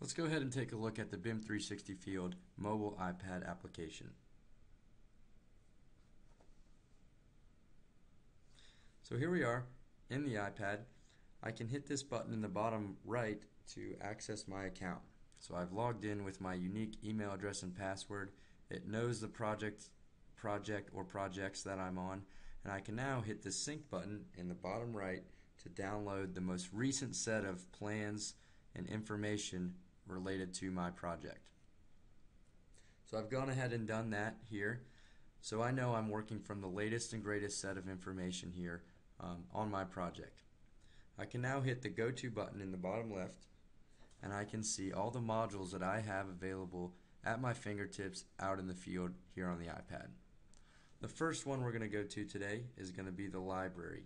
Let's go ahead and take a look at the BIM 360 Field mobile iPad application. So here we are in the iPad. I can hit this button in the bottom right to access my account. So I've logged in with my unique email address and password. It knows the project project or projects that I'm on and I can now hit the sync button in the bottom right to download the most recent set of plans and information related to my project. So I've gone ahead and done that here. So I know I'm working from the latest and greatest set of information here um, on my project. I can now hit the Go To button in the bottom left and I can see all the modules that I have available at my fingertips out in the field here on the iPad. The first one we're going to go to today is going to be the library.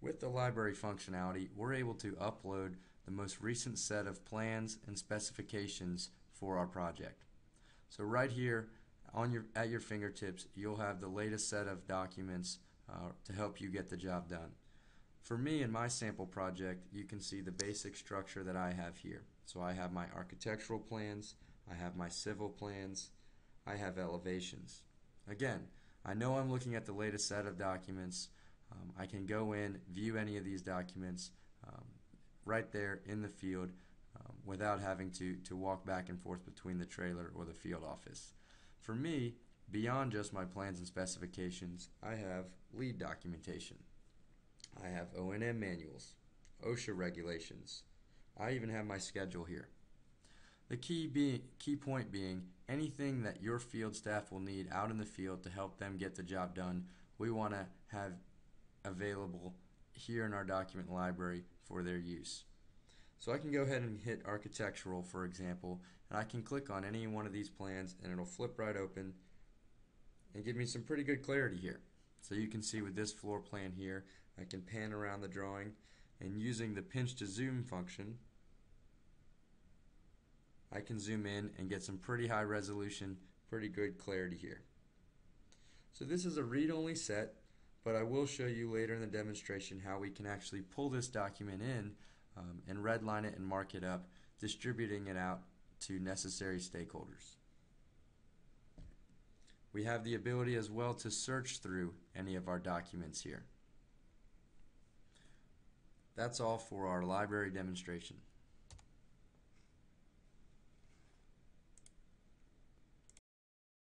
With the library functionality, we're able to upload the most recent set of plans and specifications for our project. So right here on your at your fingertips, you'll have the latest set of documents uh, to help you get the job done. For me in my sample project, you can see the basic structure that I have here. So I have my architectural plans, I have my civil plans, I have elevations. Again, I know I'm looking at the latest set of documents. Um, I can go in, view any of these documents um, right there in the field um, without having to, to walk back and forth between the trailer or the field office. For me, beyond just my plans and specifications, I have LEED documentation. I have O&M manuals, OSHA regulations. I even have my schedule here. The key, being, key point being anything that your field staff will need out in the field to help them get the job done, we want to have available here in our document library for their use. So I can go ahead and hit architectural for example and I can click on any one of these plans and it'll flip right open and give me some pretty good clarity here. So you can see with this floor plan here I can pan around the drawing and using the pinch to zoom function I can zoom in and get some pretty high resolution, pretty good clarity here. So this is a read-only set, but I will show you later in the demonstration how we can actually pull this document in um, and redline it and mark it up, distributing it out to necessary stakeholders. We have the ability as well to search through any of our documents here. That's all for our library demonstration.